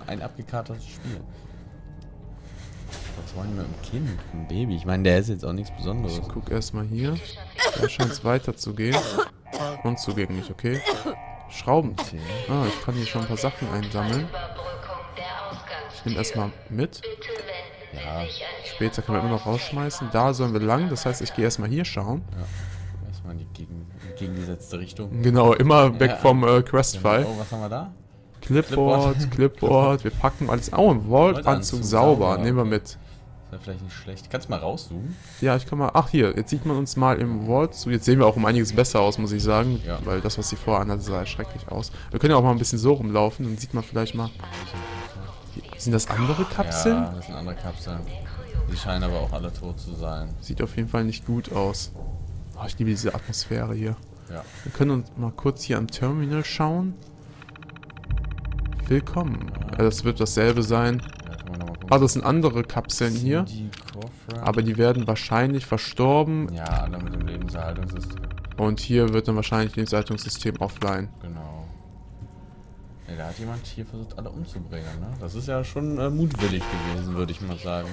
äh, ein abgekartetes Spiel. Was wollen wir mit dem Kind? Ein Baby. Ich meine, der ist jetzt auch nichts Besonderes. Ich guck erstmal hier. Da scheint es weiter zu gehen. Unzugänglich, okay. Schrauben. Ah, ich kann hier schon ein paar Sachen einsammeln. Ich nehme erstmal mit. Ja, Später können wir immer noch rausschmeißen. Da sollen wir lang, das heißt, ich gehe erstmal hier schauen. ja. Erstmal in die gegen, entgegengesetzte Richtung. Genau, immer weg Ja. vom äh, Quest-File. Oh, was haben wir da? Clipboard, Clipboard, wir packen alles. Oh, ein Vault-Anzug Vault-Anzug, sauber. sauber. Nehmen wir mit. Das wäre vielleicht nicht schlecht. Kannst du mal rauszoomen? Ja, ich kann mal. Ach, hier, jetzt sieht man uns mal im Vault zu. Jetzt sehen wir auch um einiges besser aus, muss ich sagen. Ja. Weil das, was sie vorher anhatte, sah schrecklich aus. Wir können ja auch mal ein bisschen so rumlaufen, dann sieht man vielleicht mal. Sind das andere Kapseln? Ja, das sind andere Kapseln. Die scheinen aber auch alle tot zu sein. Sieht auf jeden Fall nicht gut aus. Oh, ich liebe diese Atmosphäre hier. Ja. Wir können uns mal kurz hier am Terminal schauen. Willkommen. Ja, das wird dasselbe sein. Ah, das sind andere Kapseln hier. Aber die werden wahrscheinlich verstorben. Ja, alle mit dem Lebenserhaltungssystem. Und hier wird dann wahrscheinlich das Leitungssystem offline. Genau. Ja, da hat jemand hier versucht, alle umzubringen, ne? Das ist ja schon äh, mutwillig gewesen, würde ich mal sagen.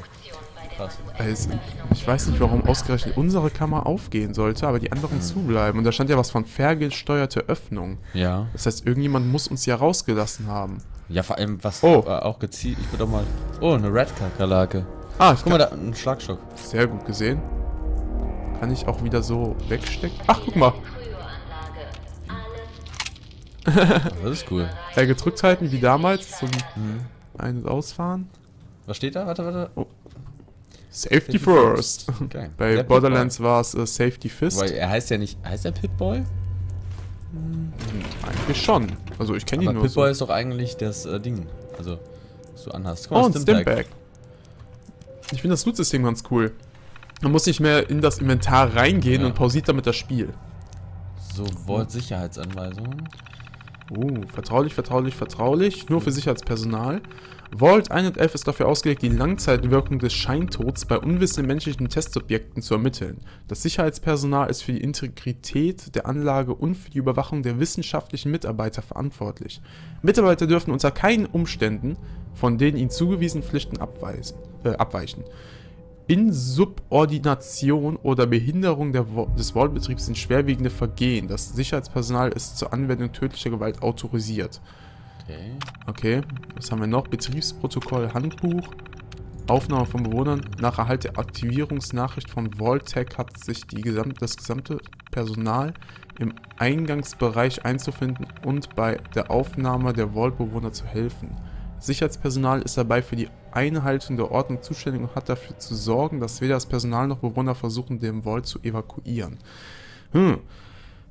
Krass. Also, ich weiß nicht, warum ausgerechnet unsere Kammer aufgehen sollte, aber die anderen zubleiben. Und da stand ja was von ferngesteuerte Öffnung. Ja. Das heißt, irgendjemand muss uns ja rausgelassen haben. Ja, vor allem, was Oh. äh, auch gezielt. Ich würde doch mal. Oh, eine Red Kakerlake. Ah, ich Guck mal, da ein Schlagstock. Sehr gut gesehen. Kann ich auch wieder so wegstecken? Ach, guck mal. (laughs) Das ist cool. Äh, gedrückt halten wie damals zum Mhm. Ein- und Ausfahren. Was steht da? Warte, warte. Oh. Safety Safety first. first. Okay. (laughs) Bei Der Borderlands war es äh, Safety Fist. Weil er heißt ja nicht. Heißt er Pitboy? Eigentlich schon. Also ich kenne ihn nur Pitboy so. ist doch eigentlich das äh, Ding. Also, was du anhast. Oh, ein Stimbag. Ich finde das Loot-System ganz cool. Man muss nicht mehr in das Inventar reingehen Ja. und pausiert damit das Spiel. So, Vault Sicherheitsanweisungen. Oh, vertraulich, vertraulich, vertraulich. Nur für Sicherheitspersonal. Vault 111 ist dafür ausgelegt, die Langzeitwirkung des Scheintods bei unwissenden menschlichen Testsubjekten zu ermitteln. Das Sicherheitspersonal ist für die Integrität der Anlage und für die Überwachung der wissenschaftlichen Mitarbeiter verantwortlich. Mitarbeiter dürfen unter keinen Umständen von den ihnen zugewiesenen Pflichten abweisen, äh, abweichen. Insubordination oder Behinderung des Vault-Betriebs sind schwerwiegende Vergehen. Das Sicherheitspersonal ist zur Anwendung tödlicher Gewalt autorisiert. Okay. Okay, was haben wir noch? Betriebsprotokoll, Handbuch, Aufnahme von Bewohnern. Nach Erhalt der Aktivierungsnachricht von Vaultec hat sich die gesamt, das gesamte Personal im Eingangsbereich einzufinden und bei der Aufnahme der Vault-Bewohner zu helfen. Sicherheitspersonal ist dabei für die Einhaltung der Ordnung zuständig und hat dafür zu sorgen, dass weder das Personal noch Bewohner versuchen, den Vault zu evakuieren. Hm.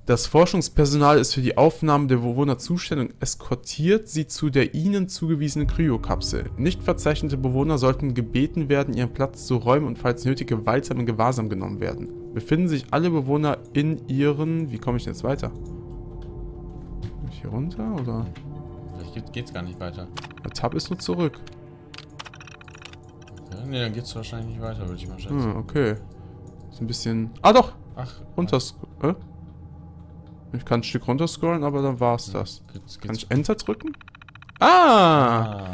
Das Forschungspersonal ist für die Aufnahme der Bewohner zuständig und eskortiert sie zu der ihnen zugewiesenen Kryokapsel. Nicht verzeichnete Bewohner sollten gebeten werden, ihren Platz zu räumen und falls nötig gewaltsam in Gewahrsam genommen werden. Befinden sich alle Bewohner in ihren... Wie komme ich denn jetzt weiter? Hier runter oder... Vielleicht geht, geht's gar nicht weiter. Der Tab ist nur zurück. Nee, dann geht's wahrscheinlich nicht weiter, würde ich mal schätzen. Hm, okay. Ist ein bisschen... Ah doch! Ach, Unters... Äh? Ich kann ein Stück runterscrollen, aber dann war's das. geht's, Kann geht's. ich Enter drücken? Ah! Ah.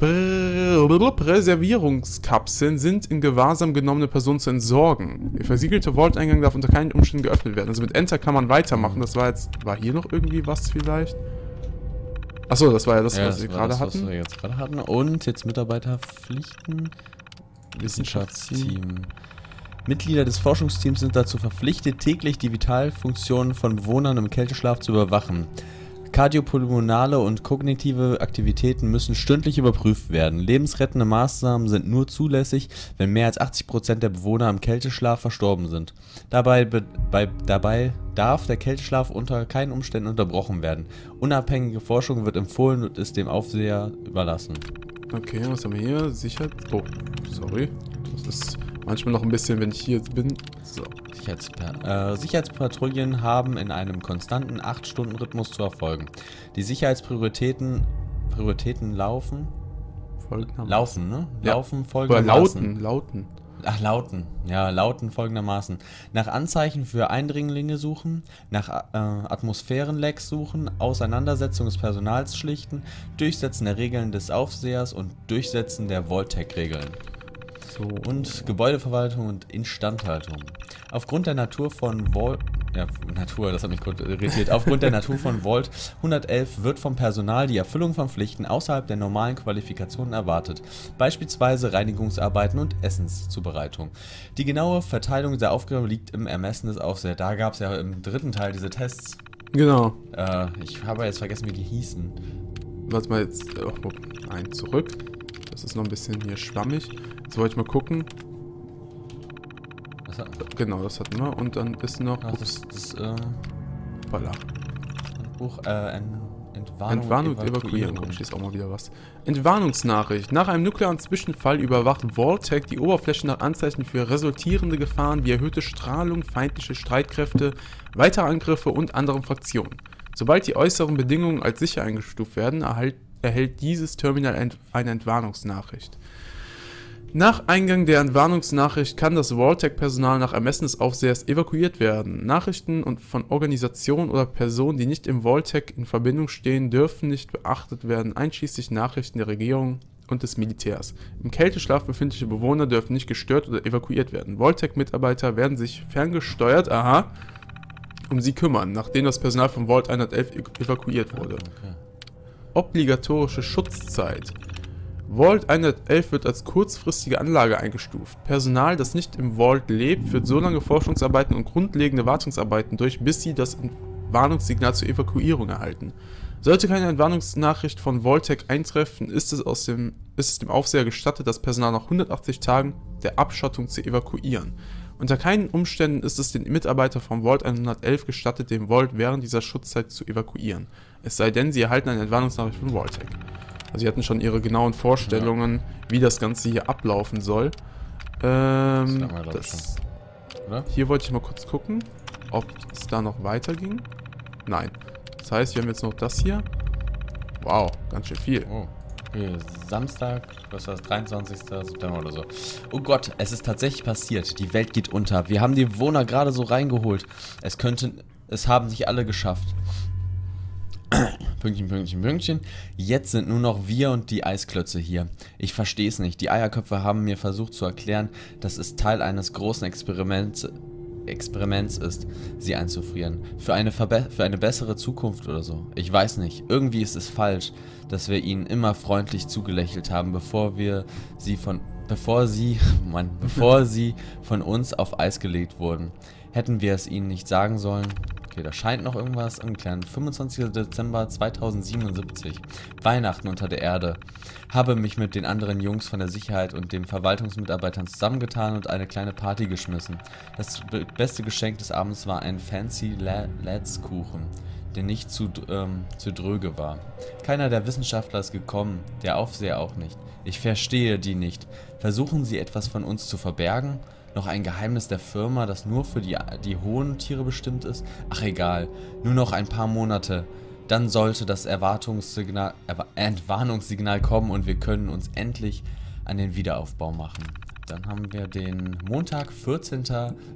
Reservierungskapseln sind in Gewahrsam genommene Personen zu entsorgen. Der versiegelte Vault-Eingang darf unter keinen Umständen geöffnet werden. Also mit Enter kann man weitermachen. Das war jetzt... War hier noch irgendwie was vielleicht? Achso, das war ja das, Ja, was das wir gerade das, hatten. Was wir jetzt gerade hatten. Und jetzt Mitarbeiterpflichten. Wissenschaftsteam. Mitglieder des Forschungsteams sind dazu verpflichtet, täglich die Vitalfunktionen von Bewohnern im Kälteschlaf zu überwachen. Kardiopulmonale und kognitive Aktivitäten müssen stündlich überprüft werden. Lebensrettende Maßnahmen sind nur zulässig, wenn mehr als 80% der Bewohner im Kälteschlaf verstorben sind. Dabei, be, bei, dabei darf der Kälteschlaf unter keinen Umständen unterbrochen werden. Unabhängige Forschung wird empfohlen und ist dem Aufseher überlassen. Okay, was haben wir hier? Sicherheit. Oh, sorry. Das ist manchmal noch ein bisschen, wenn ich hier jetzt bin. So. Sicherheitspa äh, Sicherheitspatrouillen haben in einem konstanten 8-Stunden-Rhythmus zu erfolgen. Die Sicherheitsprioritäten Prioritäten laufen. Folgendermaßen. Laufen, ne? Ja. Laufen Oder folgendermaßen. lauten, lauten. Ach, lauten. Ja, lauten folgendermaßen. Nach Anzeichen für Eindringlinge suchen, nach äh, Atmosphärenlecks suchen, Auseinandersetzung des Personals schlichten, Durchsetzen der Regeln des Aufsehers und Durchsetzen der Voltec-Regeln. So. Und Gebäudeverwaltung und Instandhaltung. Aufgrund der Natur von Vault. Ja, Natur, das hat mich kurz irritiert. Aufgrund der Natur von Vault 111 wird vom Personal die Erfüllung von Pflichten außerhalb der normalen Qualifikationen erwartet. Beispielsweise Reinigungsarbeiten und Essenszubereitung. Die genaue Verteilung der Aufgaben liegt im Ermessen des Aufsehers. Da gab es ja im dritten Teil diese Tests. Genau. Äh, ich habe jetzt vergessen, wie die hießen. Warte mal jetzt. Oh, ein zurück. Das ist noch ein bisschen hier schwammig. Jetzt wollte ich mal gucken. Was hat, Genau, das hatten wir. Und dann ist noch. ach, das, das äh, Hoppala. Buch, äh, Ent- Entwarnung, Entwarnung und Evakuierung. Komm, schließt auch mal wieder was. Entwarnungsnachricht. Nach einem nuklearen Zwischenfall überwacht Vault-Tec die Oberfläche nach Anzeichen für resultierende Gefahren wie erhöhte Strahlung, feindliche Streitkräfte, weitere Angriffe und anderen Fraktionen. Sobald die äußeren Bedingungen als sicher eingestuft werden, erhält dieses Terminal eine Entwarnungsnachricht. Nach Eingang der Entwarnungsnachricht kann das Vault-Tec-Personal nach Ermessen des Aufsehers evakuiert werden. Nachrichten und von Organisationen oder Personen, die nicht im Vault-Tec in Verbindung stehen, dürfen nicht beachtet werden, einschließlich Nachrichten der Regierung und des Militärs. Im Kälteschlaf befindliche Bewohner dürfen nicht gestört oder evakuiert werden. Vault-Tec-Mitarbeiter werden sich ferngesteuert, aha, um sie kümmern, nachdem das Personal vom Vault 111 evakuiert wurde. Obligatorische Schutzzeit. Vault 111 wird als kurzfristige Anlage eingestuft. Personal, das nicht im Vault lebt, führt so lange Forschungsarbeiten und grundlegende Wartungsarbeiten durch, bis sie das Warnungssignal zur Evakuierung erhalten. Sollte keine Entwarnungsnachricht von Vault-Tec eintreffen, ist es, aus dem, ist es dem Aufseher gestattet, das Personal nach 180 Tagen der Abschottung zu evakuieren. Unter keinen Umständen ist es den Mitarbeiter vom Vault 111 gestattet, den Vault während dieser Schutzzeit zu evakuieren. Es sei denn, sie erhalten eine Entwarnungsnachricht von Vault-Tec. Also sie hatten schon ihre genauen Vorstellungen, wie das Ganze hier ablaufen soll. Ähm, das, Oder? hier wollte ich mal kurz gucken, ob es da noch weiter ging. Nein. Das heißt, wir haben jetzt noch das hier. Wow, ganz schön viel. Oh. Okay, Samstag, was war das, 23. September oder so. Oh Gott, es ist tatsächlich passiert. Die Welt geht unter. Wir haben die Bewohner gerade so reingeholt. Es könnten, es haben sich alle geschafft. (clears throat) Pünktchen, Pünktchen, Pünktchen. Jetzt sind nur noch wir und die Eisklötze hier. Ich verstehe es nicht. Die Eierköpfe haben mir versucht zu erklären, dass es Teil eines großen Experiments, Experiments ist, sie einzufrieren. Für eine, Verbe für eine bessere Zukunft oder so. Ich weiß nicht. Irgendwie ist es falsch, dass wir ihnen immer freundlich zugelächelt haben, bevor wir sie von bevor sie, (laughs) Mann, bevor (laughs) sie von uns auf Eis gelegt wurden. Hätten wir es ihnen nicht sagen sollen? Okay, da scheint noch irgendwas umklären. 25. Dezember 2077. Weihnachten unter der Erde. Habe mich mit den anderen Jungs von der Sicherheit und den Verwaltungsmitarbeitern zusammengetan und eine kleine Party geschmissen. Das be- beste Geschenk des Abends war ein fancy La Lads Kuchen, der nicht zu, ähm, zu dröge war. Keiner der Wissenschaftler ist gekommen, der Aufseher auch nicht. Ich verstehe die nicht. Versuchen sie etwas von uns zu verbergen? Noch ein Geheimnis der Firma, das nur für die, die hohen Tiere bestimmt ist? Ach egal, nur noch ein paar Monate. Dann sollte das Erwartungssignal, Erwa- Entwarnungssignal kommen und wir können uns endlich an den Wiederaufbau machen. Dann haben wir den Montag, 14.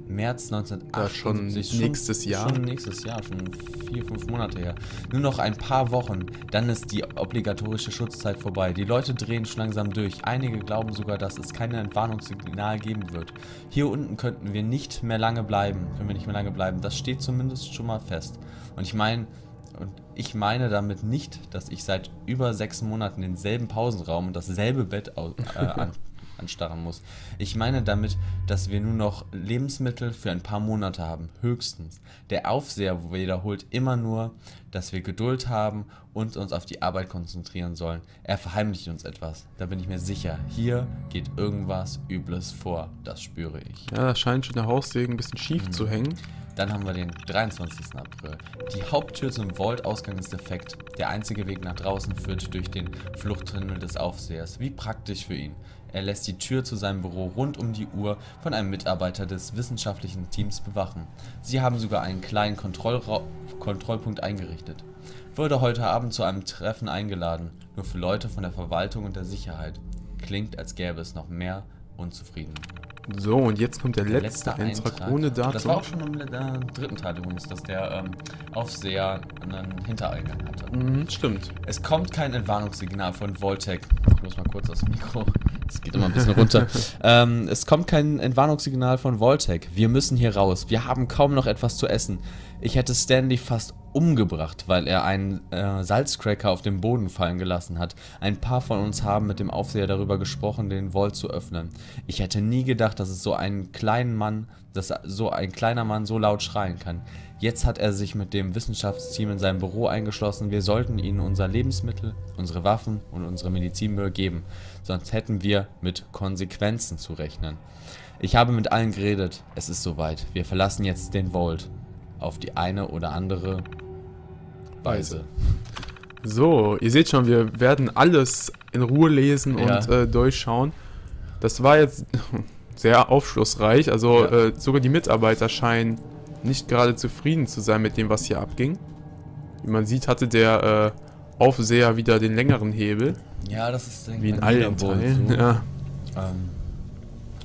März 1978. Da schon nächstes Jahr. Schon nächstes Jahr, schon vier, fünf Monate her. Nur noch ein paar Wochen, dann ist die obligatorische Schutzzeit vorbei. Die Leute drehen schon langsam durch. Einige glauben sogar, dass es kein Entwarnungssignal geben wird. Hier unten könnten wir nicht mehr lange bleiben. Können wir nicht mehr lange bleiben. Das steht zumindest schon mal fest. Und ich meine, und ich meine damit nicht, dass ich seit über sechs Monaten denselben Pausenraum und dasselbe Bett äh, an, (laughs) anstarren muss. Ich meine damit, dass wir nur noch Lebensmittel für ein paar Monate haben, höchstens. Der Aufseher wiederholt immer nur, dass wir Geduld haben und uns auf die Arbeit konzentrieren sollen. Er verheimlicht uns etwas, da bin ich mir sicher. Hier geht irgendwas Übles vor, das spüre ich. Ja, da scheint schon der Haussegen ein bisschen schief Mhm. zu hängen. Dann haben wir den 23. April. Die Haupttür zum Vault-Ausgang ist defekt. Der einzige Weg nach draußen führt durch den Fluchttunnel des Aufsehers. Wie praktisch für ihn. Er lässt die Tür zu seinem Büro rund um die Uhr von einem Mitarbeiter des wissenschaftlichen Teams bewachen. Sie haben sogar einen kleinen Kontrollra Kontrollpunkt eingerichtet. Wurde heute Abend zu einem Treffen eingeladen, nur für Leute von der Verwaltung und der Sicherheit. Klingt, als gäbe es noch mehr Unzufrieden. So, und jetzt kommt der, Der letzte, Eintrag, ohne Datum. Das war auch schon im äh, dritten Teil übrigens, dass der ähm, Aufseher einen Hintereingang hatte. Mhm, stimmt. Es kommt kein Entwarnungssignal von Voltec. Ich muss mal kurz das Mikro. Es geht immer ein bisschen (laughs) runter. ähm, es kommt kein Entwarnungssignal von Voltec. Wir müssen hier raus. Wir haben kaum noch etwas zu essen. Ich hätte Stanley fast umgebracht, weil er einen äh, Salzcracker auf den Boden fallen gelassen hat. Ein paar von uns haben mit dem Aufseher darüber gesprochen, den Vault zu öffnen. Ich hätte nie gedacht, dass es so einen kleinen Mann, dass so ein kleiner Mann so laut schreien kann. Jetzt hat er sich mit dem Wissenschaftsteam in seinem Büro eingeschlossen. Wir sollten ihnen unser Lebensmittel, unsere Waffen und unsere Medizinmüll geben. Sonst hätten wir mit Konsequenzen zu rechnen. Ich habe mit allen geredet. Es ist soweit. Wir verlassen jetzt den Vault. Auf die eine oder andere Weise. So, ihr seht schon, wir werden alles in Ruhe lesen Ja. und äh, durchschauen. Das war jetzt (laughs) sehr aufschlussreich. Also Ja. äh, sogar die Mitarbeiter scheinen nicht gerade zufrieden zu sein mit dem, was hier abging. Wie man sieht, hatte der äh, Aufseher wieder den längeren Hebel. Ja, das ist denke Wie in allen Teilen. so. Ja. Ähm,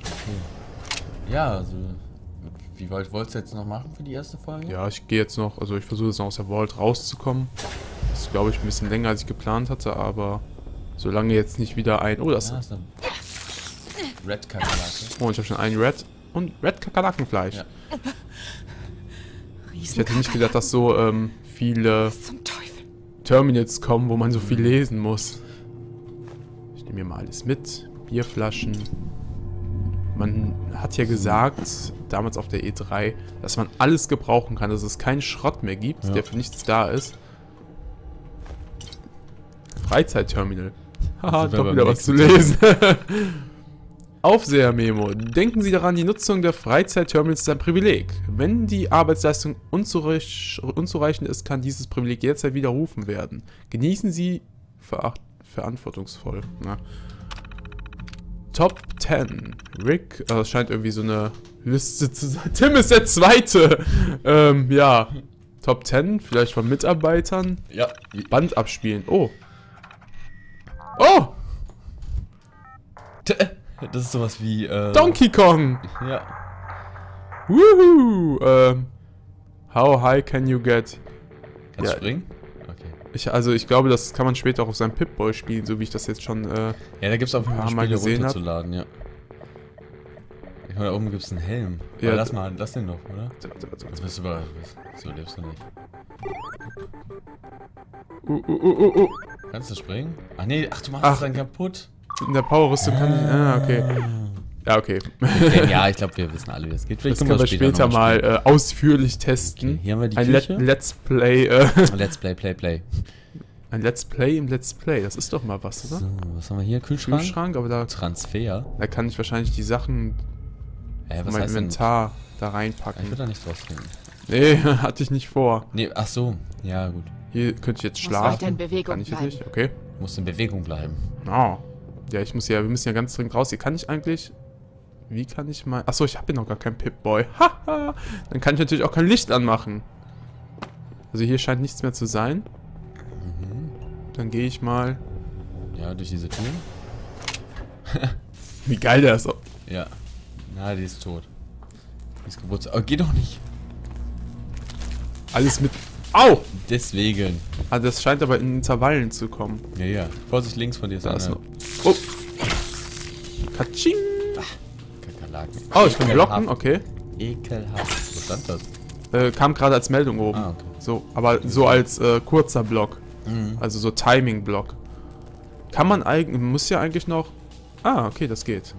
okay. Ja, also. Wie weit wolltest du jetzt noch machen für die erste Folge? ja, ich gehe jetzt noch, also ich versuche jetzt noch aus der Vault rauszukommen. Das ist, glaube ich, ein bisschen länger, als ich geplant hatte, aber solange jetzt nicht wieder ein... Oh, das Ja, ist Red Kakerlake. Oh, ich habe schon einen Red und Red Kakerlakenfleisch. Ja. Ich hätte nicht gedacht, dass so ähm, viele Terminals kommen, wo man so viel lesen muss. Ich nehme mir mal alles mit. Bierflaschen. Man hat ja gesagt, damals auf der E3, dass man alles gebrauchen kann, dass es keinen Schrott mehr gibt, Ja. der für nichts da ist. Freizeitterminal. Haha, doch wieder was zu lesen. (laughs) Aufseher-Memo. Denken Sie daran, die Nutzung der Freizeitterminals ist ein Privileg. Wenn die Arbeitsleistung unzureich unzureichend ist, kann dieses Privileg jederzeit widerrufen werden. Genießen Sie veracht verantwortungsvoll. Na. Top 10. Rick, äh, das scheint irgendwie so eine Liste zu sein. (laughs) Tim ist der Zweite. ähm, ja. Top 10, vielleicht von Mitarbeitern. Ja. Band abspielen. Oh. Oh! Das ist sowas wie. Äh, Donkey Kong! Ja. Woohoo! Ähm, how high can you get? Kannst du springen? Okay. Ich, also ich glaube, das kann man später auch auf seinem Pip-Boy spielen, so wie ich das jetzt schon äh, Ja, da gibt es auch ein paar Mal Spiele gesehen hab. runterzuladen, ja. Ich meine, da oben gibt es einen Helm. Ja, Ja, lass mal, lass den doch, oder? Warte, warte, Jetzt bist du überrascht. So lebst du nicht. Uh, uh, uh, uh, uh. Kannst du springen? Ach nee, ach, du machst Ach. dann kaputt. In der Power-Rüstung kann ich. Ah, okay. Ja, okay. Ja, ich glaube, wir wissen alle, wie es geht. Das können wir später noch mal äh, ausführlich testen. Okay, hier haben wir die ein Let. Let's Play. Äh, (laughs) Let's Play, Play, Play. ein Let's Play im Let's Play. Das ist doch mal was, oder? So, was haben wir hier? Kühlschrank? Kühlschrank, aber da, Transfer. da kann ich wahrscheinlich die Sachen Äh, von was meinem heißt denn? Inventar da Ich reinpacken. würde da nichts rausfinden. Nee, (laughs) hatte ich nicht vor. Nee, ach so. Ja, gut. Hier könnte ich jetzt Muss weiter in schlafen. Bewegung Kann ich jetzt bleiben. nicht? Okay. Muss in Bewegung bleiben. Oh. Ja, ich muss ja, wir müssen ja ganz dringend raus. Hier kann ich eigentlich. Wie kann ich mal. Achso, ich habe hier noch gar keinen Pip-Boy. (laughs) Haha. Dann kann ich natürlich auch kein Licht anmachen. Also hier scheint nichts mehr zu sein. Dann gehe ich mal. Ja, durch diese Tür. (laughs) Wie geil der ist. Ja. Na, die ist tot. Die ist Geburtstag. Oh, geh doch nicht. Alles mit. Au! Deswegen. Ah, das scheint aber in Intervallen zu kommen. Ja, ja. Vorsicht, links von dir ist Da ist noch. Oh! Katsching! Kakerlaken. Oh, ich kann blocken, okay. Ekelhaft. Wo stand das? Äh, kam gerade als Meldung oben. Ah, okay. So, aber so als äh, kurzer Block. Mhm. Also so Timing-Block. Kann man eigentlich, muss ja eigentlich noch Ah, okay, das geht.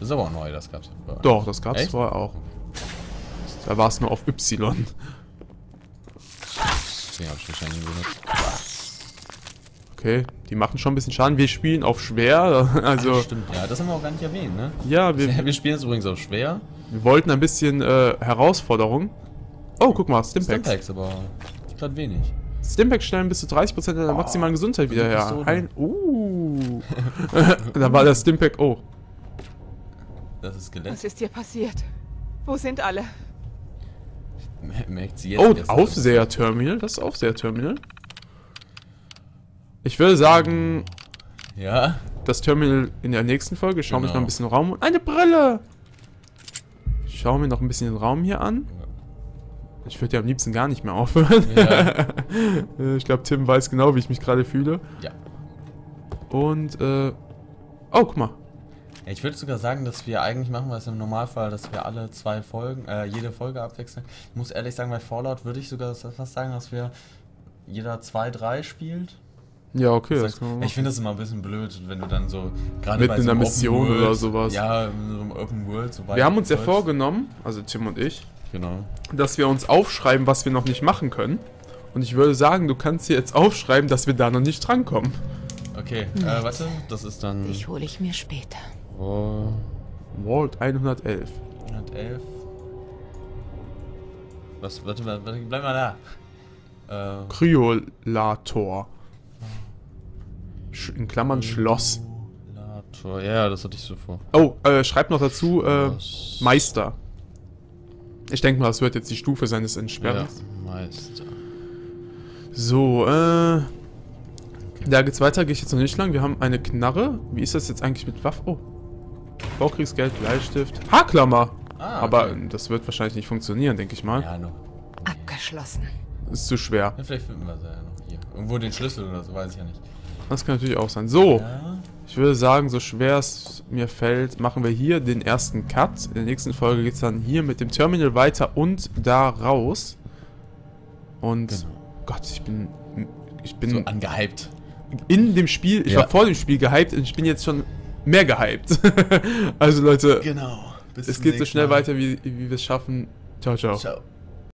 Das ist aber auch neu, das gab's. Doch, das gab's Echt? vorher auch. Da war es nur auf Y. Deswegen hab ich wahrscheinlich nie benutzt. Okay, die machen schon ein bisschen Schaden. Wir spielen auf schwer, (laughs) also... Ah, stimmt, ja, das haben wir auch gar nicht erwähnt, ne? Ja, wir, (laughs) Wir spielen jetzt übrigens auch schwer. wir wollten ein bisschen äh, Herausforderung. Oh, guck mal, Stimpaks. Stimpaks, aber gerade wenig. Stimpaks stellen bis zu 30% der maximalen Gesundheit wieder her. Ein, uh. (laughs) da war der Stimpack, oh. Das ist Skelett. Was ist hier passiert? Wo sind alle? Merkt sie jetzt Oh. Aufseher-Terminal. Das ist Aufseher-Terminal. Ich würde sagen, Ja? das Terminal in der nächsten Folge. Ich schaue mir Genau. noch ein bisschen Raum... Eine Brille! Ich schaue mir noch ein bisschen den Raum hier an. Ich würde ja am liebsten gar nicht mehr aufhören. Ja. (laughs) Ich glaube, Tim weiß genau, wie ich mich gerade fühle. Ja. Und, äh... Oh, guck mal. Ja, Ich würde sogar sagen, dass wir eigentlich machen wir es im Normalfall, dass wir alle zwei Folgen, äh, jede Folge abwechseln. Ich muss ehrlich sagen, bei Fallout würde ich sogar fast sagen, dass wir jeder zwei, drei spielt. Ja, okay. Das Das heißt, ich finde das immer ein bisschen blöd, wenn du dann so gerade Mitten bei in so einer einem Mission Open oder World, sowas. Ja, in so einem Open World. So Wir haben uns ja vorgenommen, also Tim und ich, Genau. dass wir uns aufschreiben, was wir noch nicht machen können. Und ich würde sagen, du kannst dir jetzt aufschreiben, dass wir da noch nicht drankommen. Okay, äh, warte, das ist dann. Dich hole ich mir später. Oh, Vault 111. 111. Was, warte, warte, warte, bleib mal da. Äh, Kryolator. Sch in Klammern Schloss. Lator. Ja, das hatte ich so vor. Oh, äh, schreib noch dazu, äh. Meister. Ich denke mal, das wird jetzt die Stufe seines Entsperrens. Ja, Meister. So, äh. Da geht's weiter, gehe ich jetzt noch nicht lang. Wir haben eine Knarre. Wie ist das jetzt eigentlich mit Waffen? Oh. Vorkriegsgeld, Bleistift. Haarklammer! Ah, Aber okay. ähm, das wird wahrscheinlich nicht funktionieren, denke ich mal. Ja, no. Abgeschlossen. Ist zu schwer. Ja, vielleicht finden wir sie ja noch hier. Irgendwo den Schlüssel oder so, weiß ich ja nicht. Das kann natürlich auch sein. So, Ja. ich würde sagen, so schwer es mir fällt, machen wir hier den ersten Cut. In der nächsten Folge geht es dann hier mit dem Terminal weiter und da raus. Und Genau. Gott, ich bin. Ich bin So angehypt. in dem Spiel, ich Ja. war vor dem Spiel gehypt und ich bin jetzt schon mehr gehypt. (laughs) also Leute, Genau. Bis es geht so schnell Mal. weiter, wie, wie wir es schaffen. Ciao, ciao. Ciao.